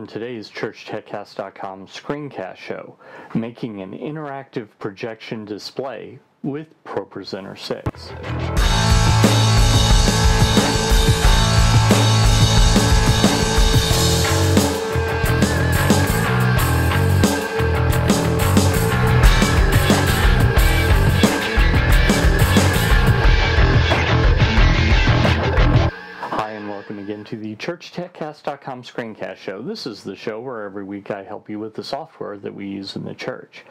on today's ChurchTechCast.com screencast show, making an interactive projection display with ProPresenter 6. ChurchTechCast.com screencast show. This is the show where every week I help you with the software that we use in the church,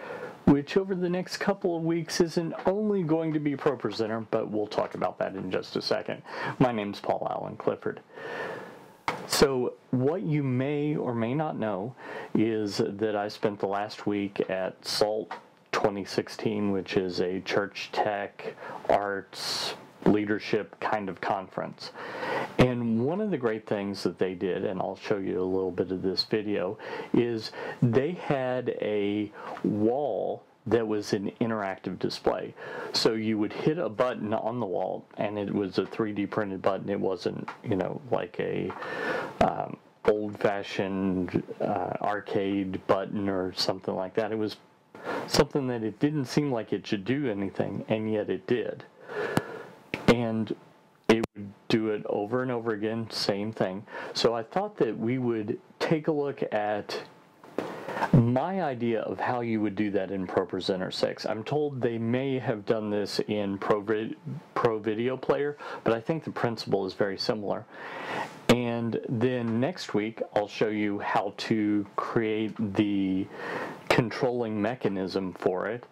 which over the next couple of weeks isn't only going to be ProPresenter, but we'll talk about that in just a second. My name's Paul Alan Clifford. So, what you may or may not know is that I spent the last week at SALT 2016, which is a church tech, arts, leadership kind of conference. One of the great things that they did, and I'll show you a little bit of this video, is they had a wall that was an interactive display. So you would hit a button on the wall, and it was a 3D printed button. It wasn't, you know, like a um, old-fashioned uh, arcade button or something like that. It was something that it didn't seem like it should do anything, and yet it did. And it would do it over and over again, same thing. So I thought that we would take a look at my idea of how you would do that in ProPresenter 6. I'm told they may have done this in Pro, Vid- Pro Video Player, but I think the principle is very similar. And then next week, I'll show you how to create the controlling mechanism for it.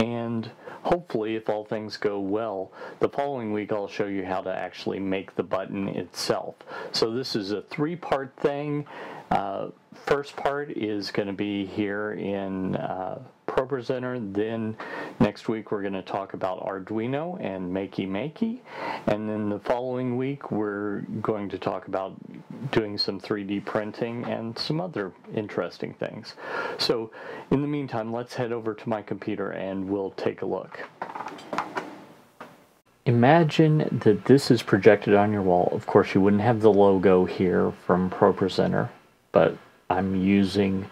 And hopefully, if all things go well, the following week I'll show you how to actually make the button itself. So this is a three-part thing. Uh, first part is going to be here in uh, ProPresenter. Then next week we're going to talk about Arduino and Makey Makey. And then the following week we're going to talk about doing some 3D printing and some other interesting things. So in the meantime, let's head over to my computer and we'll take a look. Imagine that this is projected on your wall. Of course, you wouldn't have the logo here from ProPresenter, but I'm using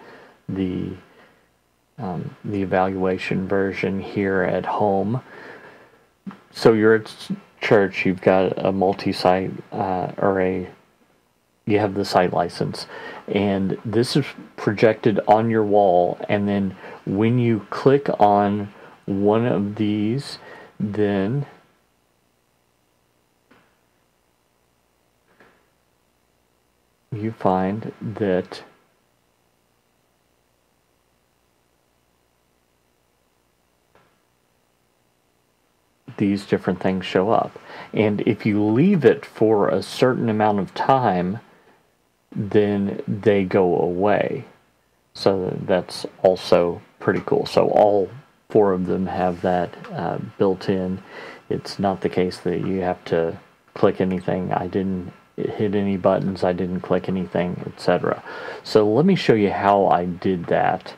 the um, the evaluation version here at home. So you're at church, you've got a multi-site uh, or a you have the site license, and this is projected on your wall. And then when you click on one of these, then you find that these different things show up. And if you leave it for a certain amount of time, then they go away. So that's also pretty cool. So all four of them have that uh, built in. It's not the case that you have to click anything. I didn't hit any buttons, I didn't click anything, etc. So let me show you how I did that.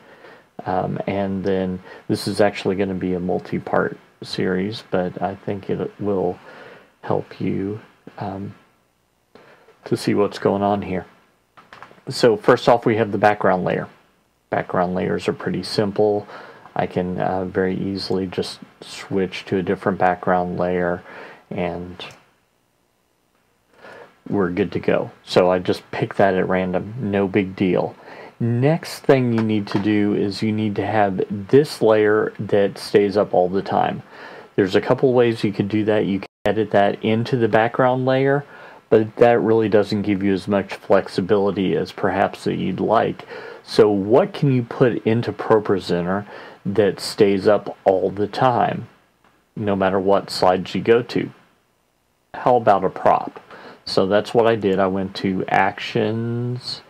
Um, and then this is actually going to be a multi-part series, but I think it will help you um, to see what's going on here. So first off, we have the background layer. Background layers are pretty simple. I can uh, very easily just switch to a different background layer and we're good to go. So I just pick that at random, no big deal. Next thing you need to do is you need to have this layer that stays up all the time. There's a couple ways you can do that. You can edit that into the background layer, but that really doesn't give you as much flexibility as perhaps that you'd like. So what can you put into ProPresenter that stays up all the time, no matter what slides you go to? How about a prop? So that's what I did. I went to Actions,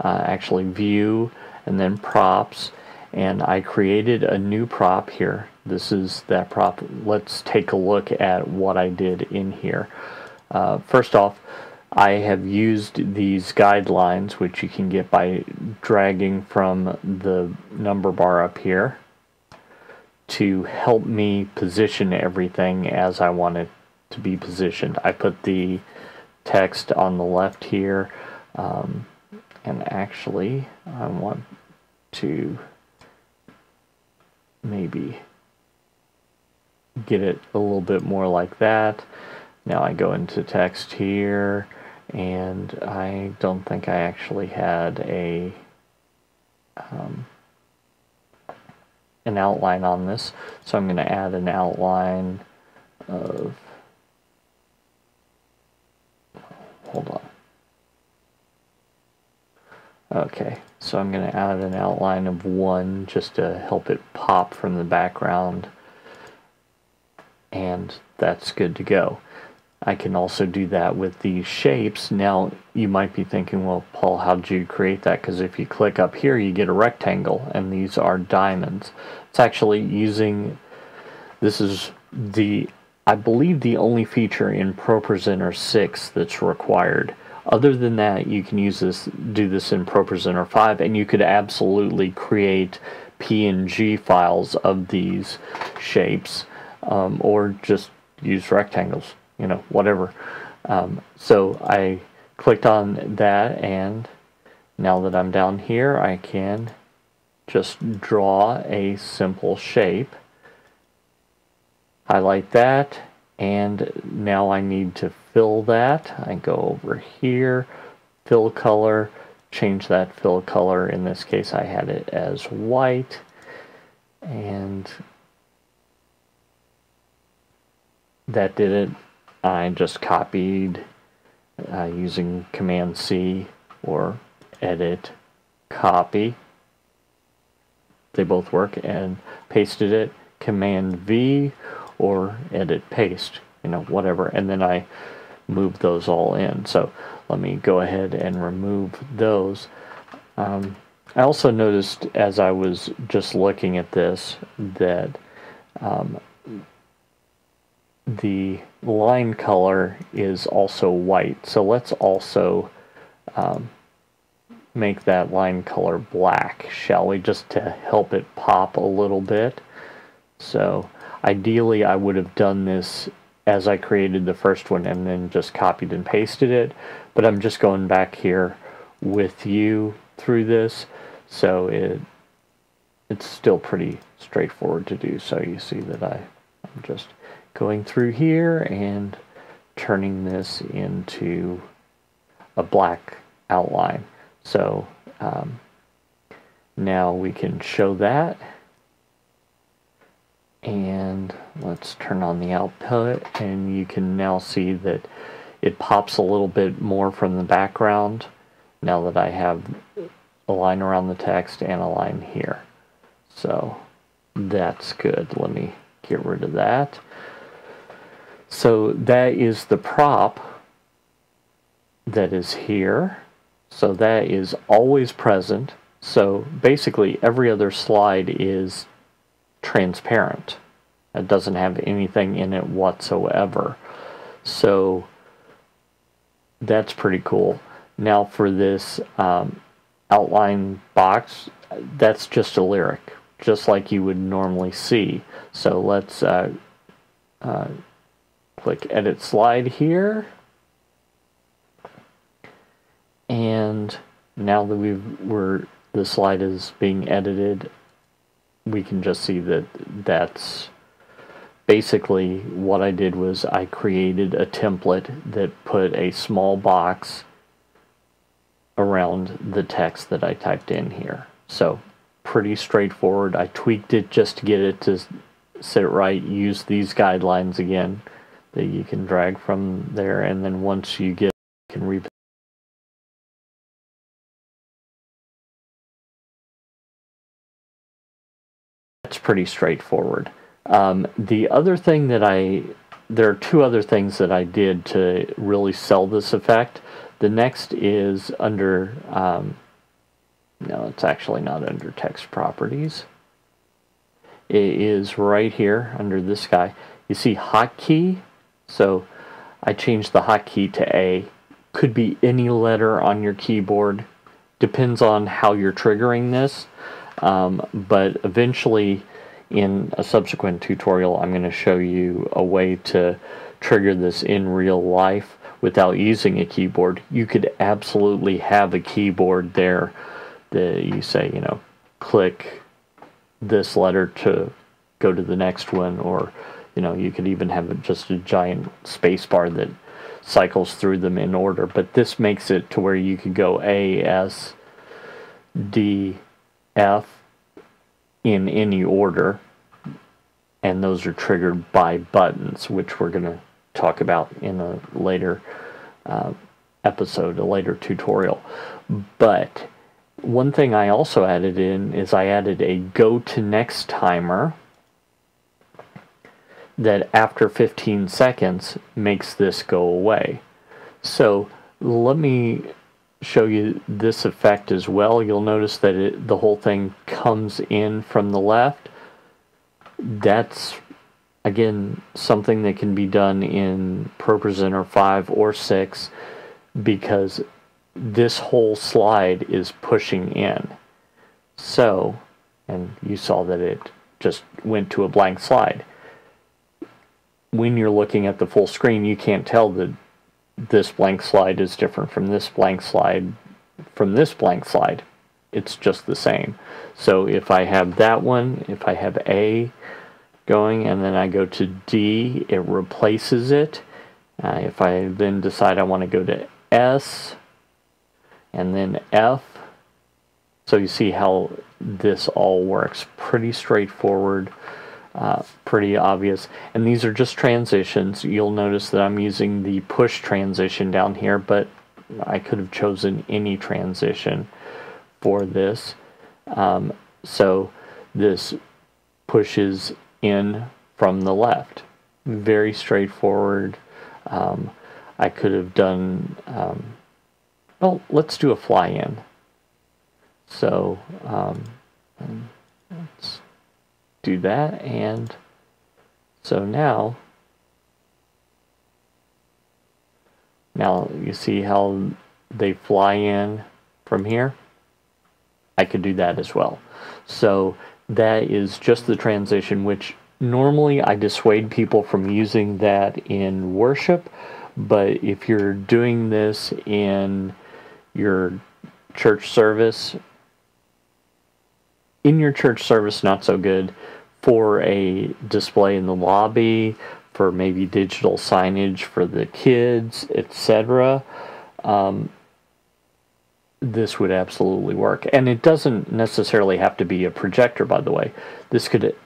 uh, actually View, and then Props, and I created a new prop here. This is that prop. Let's take a look at what I did in here. Uh, first off, I have used these guidelines, which you can get by dragging from the number bar up here, to help me position everything as I want it to be positioned. I put the text on the left here, um, And actually, I want to maybe get it a little bit more like that. Now I go into text here and I don't think I actually had a um, an outline on this so I'm going to add an outline of hold on okay so I'm going to add an outline of one just to help it pop from the background and that's good to go I can also do that with these shapes. Now, you might be thinking, well, Paul, how did you create that? Because if you click up here, you get a rectangle, and these are diamonds. It's actually using, this is the, I believe, the only feature in ProPresenter 6 that's required. Other than that, you can use this, do this in ProPresenter 5, and you could absolutely create PNG files of these shapes, um, or just use rectangles you know, whatever. Um, so I clicked on that and now that I'm down here, I can just draw a simple shape. Highlight that and now I need to fill that. I go over here, fill color, change that fill color. In this case, I had it as white and that did it I just copied uh, using Command C or Edit Copy. They both work and pasted it. Command V or Edit Paste, you know, whatever. And then I move those all in. So let me go ahead and remove those. Um, I also noticed as I was just looking at this that um, the line color is also white. So let's also um, make that line color black, shall we, just to help it pop a little bit. So ideally I would have done this as I created the first one and then just copied and pasted it, but I'm just going back here with you through this, so it it's still pretty straightforward to do. So you see that I, I'm just going through here and turning this into a black outline. So um, now we can show that. And let's turn on the output and you can now see that it pops a little bit more from the background now that I have a line around the text and a line here. So that's good. Let me get rid of that. So that is the prop that is here. So that is always present. So basically every other slide is transparent. It doesn't have anything in it whatsoever. So that's pretty cool. Now for this um, outline box, that's just a lyric, just like you would normally see. So let's uh, uh, click edit slide here. And now that we've we're the slide is being edited, we can just see that that's basically what I did was I created a template that put a small box around the text that I typed in here. So pretty straightforward. I tweaked it just to get it to sit right. Use these guidelines again that you can drag from there and then once you get you can reposition that's pretty straightforward um, the other thing that I there are two other things that I did to really sell this effect the next is under um, no it's actually not under text properties it is right here under this guy you see hotkey so I changed the hotkey to A. Could be any letter on your keyboard. Depends on how you're triggering this. Um, but eventually in a subsequent tutorial I'm going to show you a way to trigger this in real life without using a keyboard, you could absolutely have a keyboard there that you say, you know, click this letter to go to the next one, or, you know, you could even have just a giant space bar that cycles through them in order. But this makes it to where you could go A, S, D, F in any order. And those are triggered by buttons, which we're going to talk about in a later uh, episode, a later tutorial. But one thing I also added in is I added a go to next timer that after 15 seconds makes this go away. So let me show you this effect as well. You'll notice that it, the whole thing comes in from the left. That's again something that can be done in ProPresenter 5 or 6 because this whole slide is pushing in. So, and you saw that it just went to a blank slide. When you're looking at the full screen, you can't tell that this blank slide is different from this blank slide from this blank slide. It's just the same. So if I have that one, if I have A going and then I go to D, it replaces it. Uh, if I then decide I want to go to S, and then F. So you see how this all works. Pretty straightforward, uh, pretty obvious. And these are just transitions. You'll notice that I'm using the push transition down here, but I could have chosen any transition for this. Um, so this pushes in from the left. Very straightforward. Um, I could have done um, well, let's do a fly in. So um, do that. And so now, now you see how they fly in from here? I could do that as well. So that is just the transition, which normally I dissuade people from using that in worship. But if you're doing this in your church service. In your church service, not so good. For a display in the lobby, for maybe digital signage for the kids, etc. Um, this would absolutely work. And it doesn't necessarily have to be a projector, by the way. This could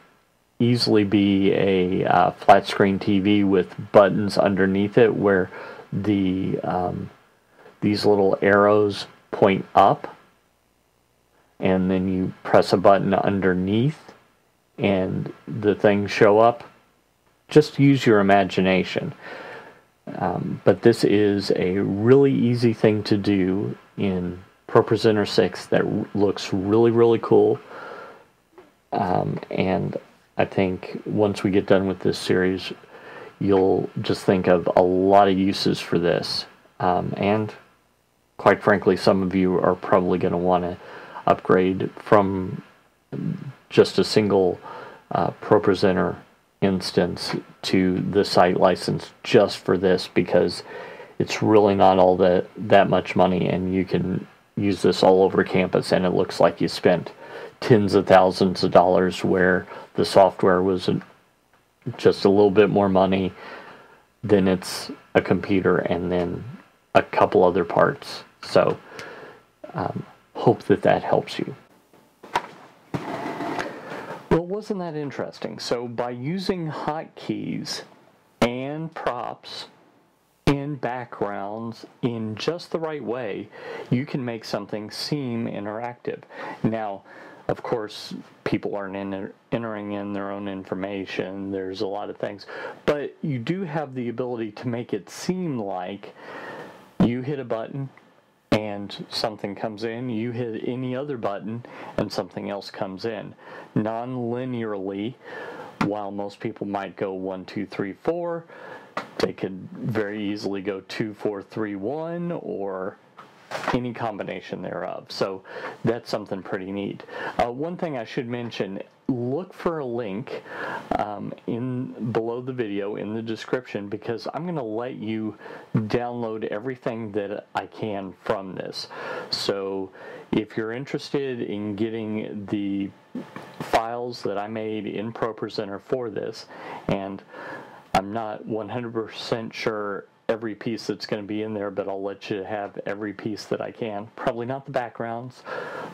easily be a uh, flat screen TV with buttons underneath it where the um, these little arrows point up and then you press a button underneath and the things show up. Just use your imagination. Um, but this is a really easy thing to do in ProPresenter 6 that looks really, really cool. Um, and I think once we get done with this series, you'll just think of a lot of uses for this. Um, and quite frankly, some of you are probably going to want to upgrade from just a single uh, ProPresenter instance to the site license just for this because it's really not all that that much money and you can use this all over campus and it looks like you spent tens of thousands of dollars where the software was just a little bit more money then it's a computer and then a couple other parts so, um, hope that that helps you. Well, wasn't that interesting? So, by using hotkeys and props and backgrounds in just the right way, you can make something seem interactive. Now, of course, people aren't in, entering in their own information. There's a lot of things. But you do have the ability to make it seem like you hit a button, and something comes in, you hit any other button and something else comes in. Non linearly, while most people might go one, two, three, four, they could very easily go two, four, three, one, or any combination thereof. So that's something pretty neat. Uh, one thing I should mention look for a link um, in below the video in the description because I'm going to let you download everything that I can from this. So if you're interested in getting the files that I made in ProPresenter for this, and I'm not 100% sure every piece that's going to be in there, but I'll let you have every piece that I can. Probably not the backgrounds,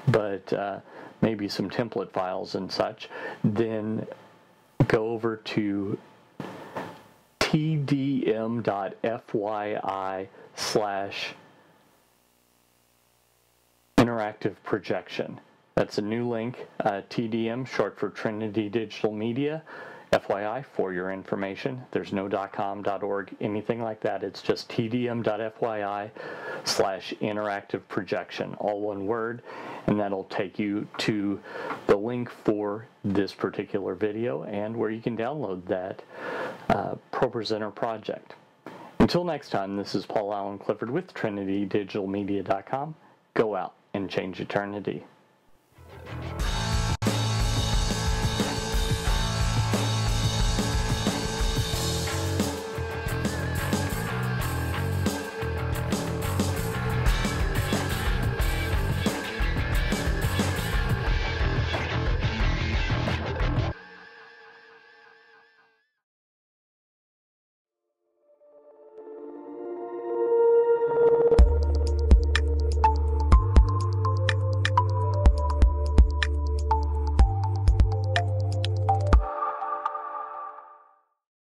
but uh, maybe some template files and such. Then go over to tdm.fyi slash interactive projection. That's a new link, uh, TDM, short for Trinity Digital Media. FYI, for your information, there's no .com, .org, anything like that. It's just tdm.fyi slash interactive projection, all one word, and that'll take you to the link for this particular video and where you can download that uh, ProPresenter project. Until next time, this is Paul Alan Clifford with TrinityDigitalMedia.com. Go out and change eternity.